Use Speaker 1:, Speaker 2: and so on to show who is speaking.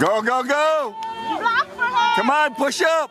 Speaker 1: Go, go, go. Come on, push up.